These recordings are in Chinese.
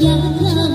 呀。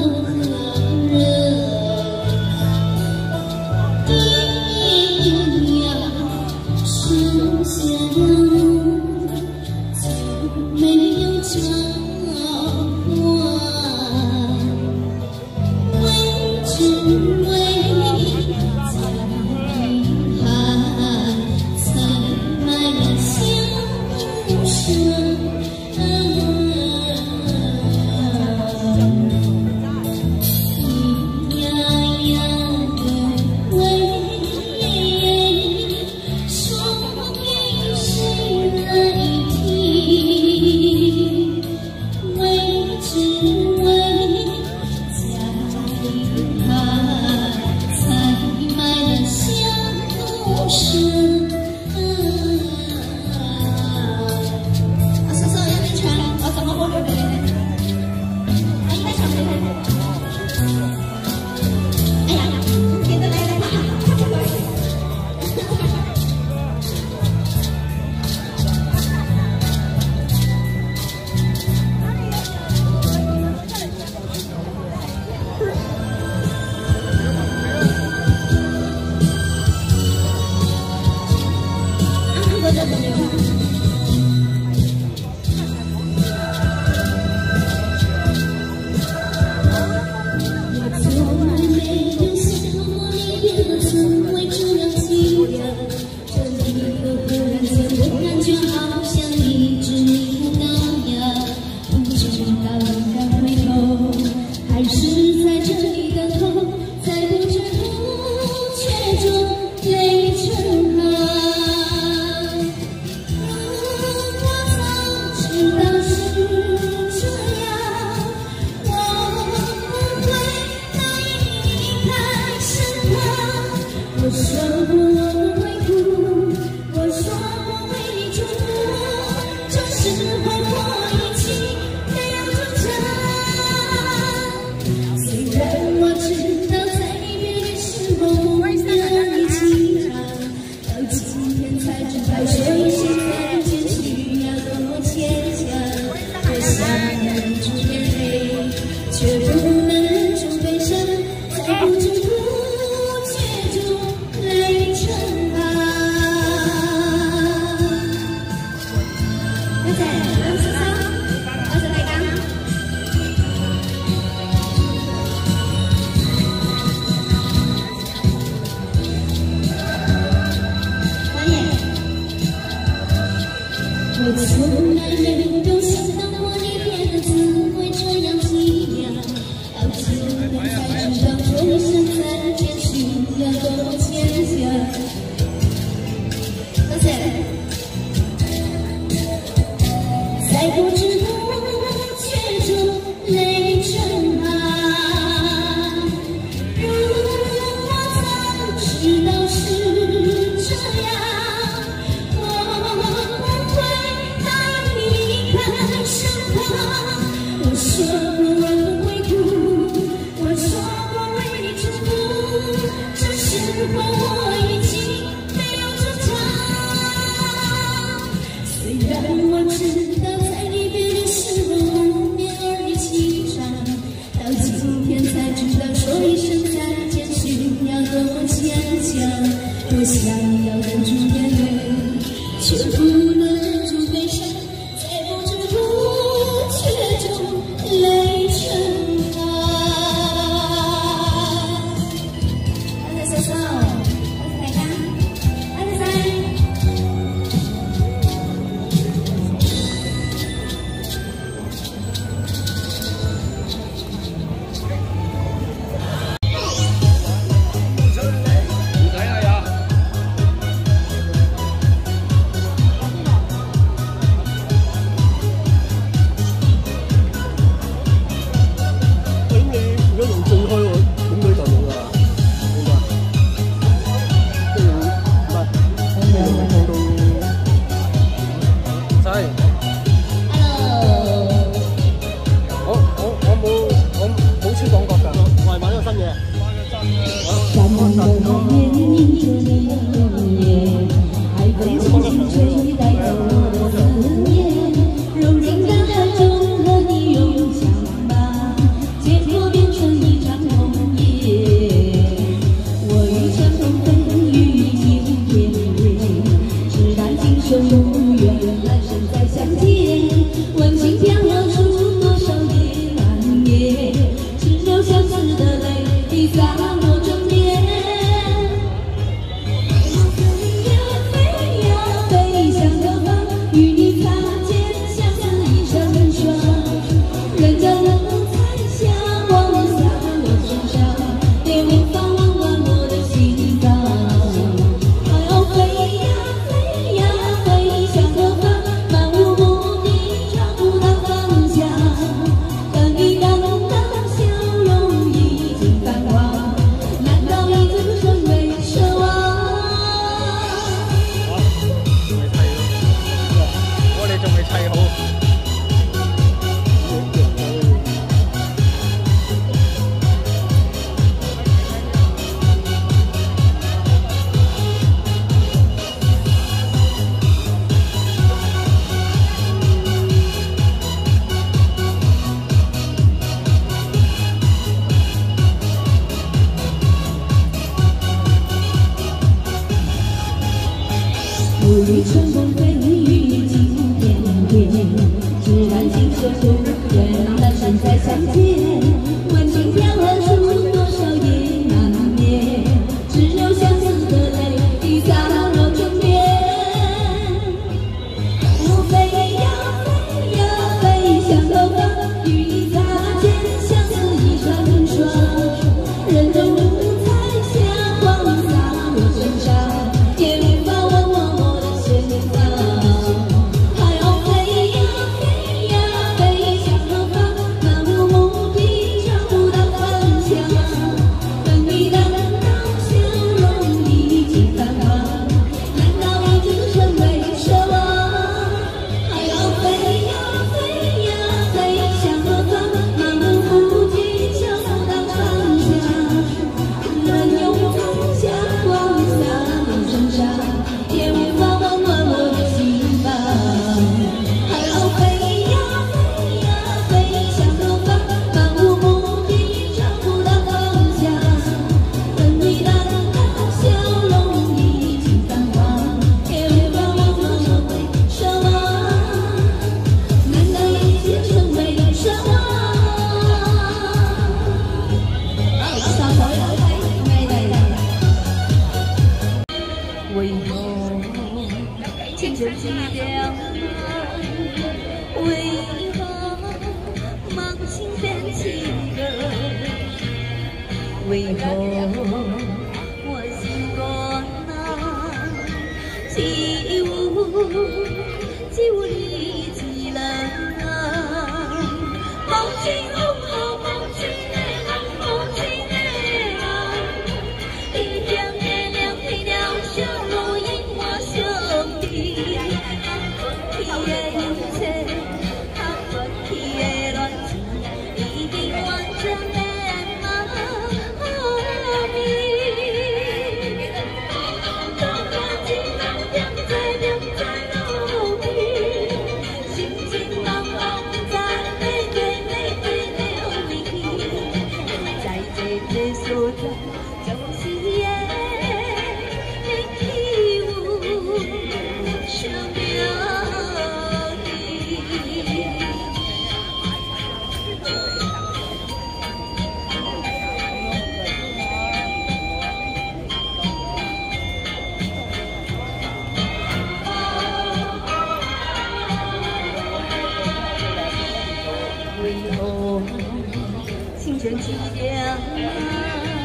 在这夜色中。